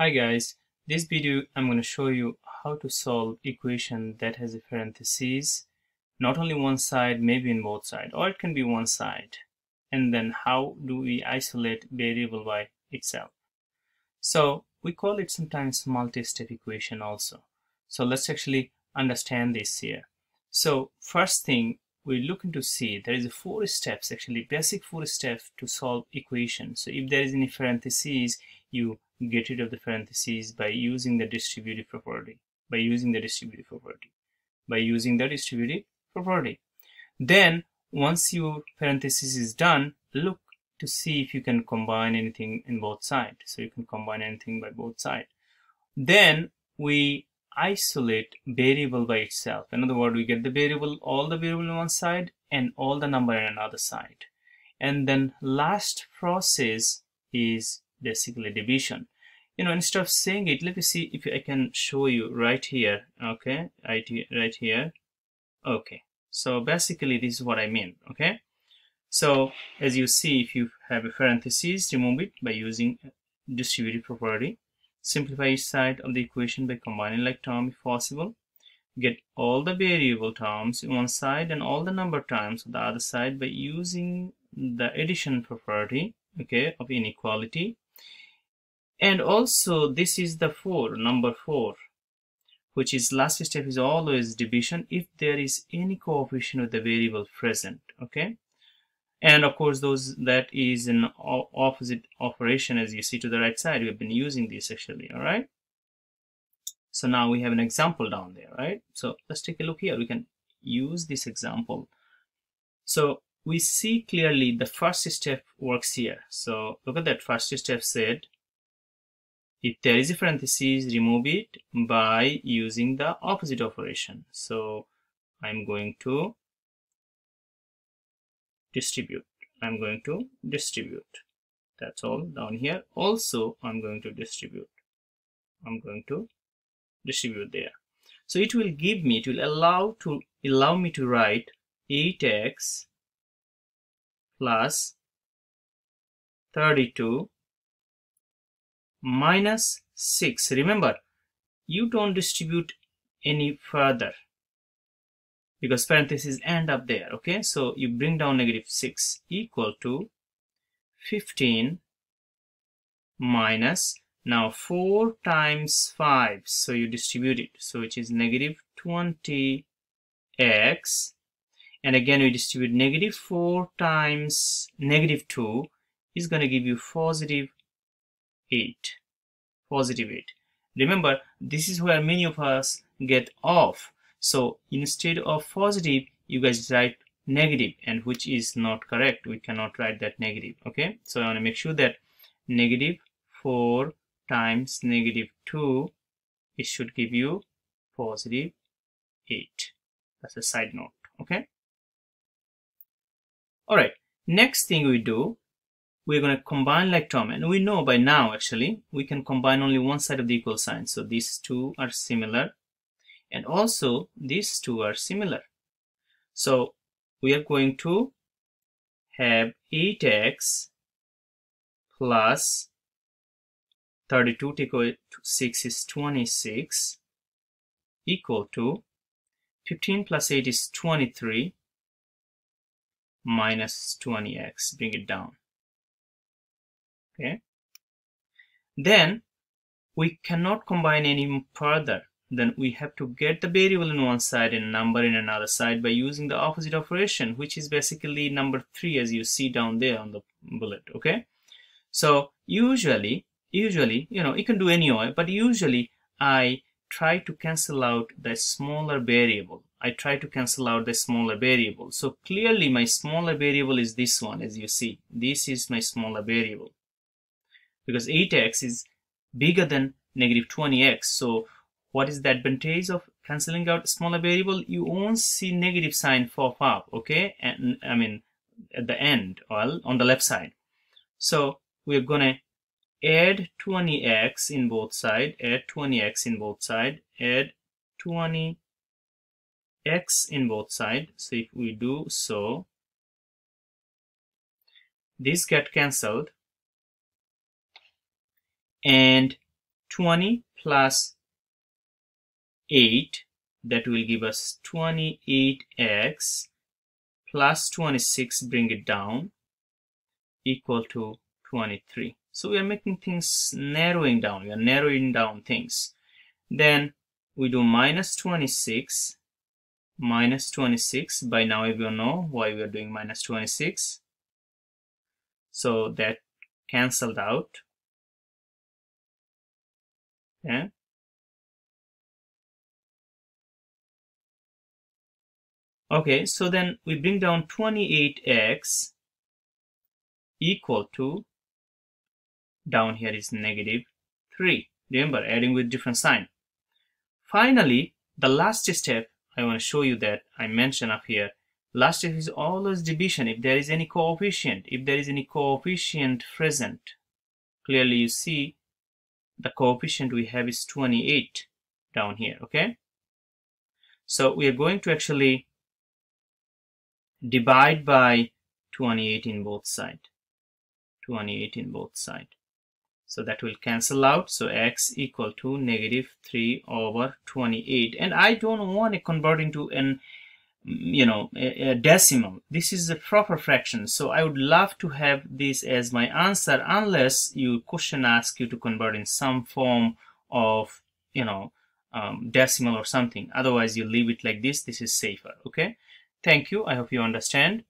Hi guys, this video I'm going to show you how to solve equation that has a parentheses not only one side maybe in both side or it can be one side and then how do we isolate variable by itself. So we call it sometimes multi-step equation also. So let's actually understand this here. So first thing we look into see there is a four steps actually basic four steps to solve equation. So if there is any parentheses you get rid of the parentheses by using the distributive property by using the distributive property by using the distributive property. Then once your parenthesis is done look to see if you can combine anything in both sides. So you can combine anything by both sides. Then we isolate variable by itself. In other words we get the variable all the variable on one side and all the number on another side. And then last process is basically division you know instead of saying it let me see if i can show you right here okay? Right here, right here. Okay. So basically this is what i mean okay? So as you see if you have a parenthesis remove it by using distributive property. Simplify each side of the equation by combining like term if possible. Get all the variable terms in one side and all the number terms on the other side by using the addition property okay of inequality and also this is the 4 number 4 which is last step is always division if there is any coefficient of the variable present okay? And of course those that is an opposite operation as you see to the right side we have been using this actually all right? So now we have an example down there right? So let's take a look here. We can use this example. So we see clearly the first step works here. So look at that. First step said if there is a parenthesis remove it by using the opposite operation. So i'm going to distribute. I'm going to distribute. That's all down here. Also i'm going to distribute. I'm going to distribute there. So it will give me it will allow to allow me to write 8x plus 32 minus 6 remember you don't distribute any further because parentheses end up there okay? So you bring down negative 6 equal to 15 minus now 4 times 5 so you distribute it. So which is negative 20 x. And again we distribute negative 4 times negative 2 is going to give you positive 8 positive 8 remember this is where many of us get off. So instead of positive you guys write negative and which is not correct. We cannot write that negative okay? So i want to make sure that negative 4 times negative 2 it should give you positive 8 that's a side note okay? All right next thing we do we're going to combine like term and we know by now actually we can combine only one side of the equal sign. So these two are similar and also these two are similar. So we are going to have 8x plus 32 take away 6 is 26 equal to 15 plus 8 is 23 minus 20x bring it down okay. Then we cannot combine any further then we have to get the variable in one side and number in another side by using the opposite operation which is basically number three as you see down there on the bullet okay? So usually usually you know you can do any way but usually I try to cancel out the smaller variable. I try to cancel out the smaller variable. So clearly my smaller variable is this one as you see. This is my smaller variable because 8x is bigger than negative 20x. So what is the advantage of cancelling out smaller variable? You won't see negative sign pop up, okay? And I mean, at the end, well, on the left side. So we're gonna add 20x in both side, add 20x in both side, add 20x in both side. So if we do so, this get cancelled and 20 plus 8 that will give us 28x plus 26 bring it down equal to 23 so we are making things narrowing down. We are narrowing down things. Then we do minus 26 minus 26 by now everyone know why we are doing minus 26 so that cancelled out okay okay so then we bring down 28x equal to down here is negative 3 remember adding with different sign finally the last step I want to show you that I mentioned up here. Last step is always division if there is any coefficient. If there is any coefficient present, clearly you see the coefficient we have is 28 down here, okay? So we are going to actually divide by 28 in both side. 28 in both side. So that will cancel out. So x equal to negative 3 over 28. And I don't want to convert into an, you know, a, a decimal. This is a proper fraction. So I would love to have this as my answer unless your question asks you to convert in some form of, you know, um, decimal or something. Otherwise, you leave it like this. This is safer. Okay. Thank you. I hope you understand.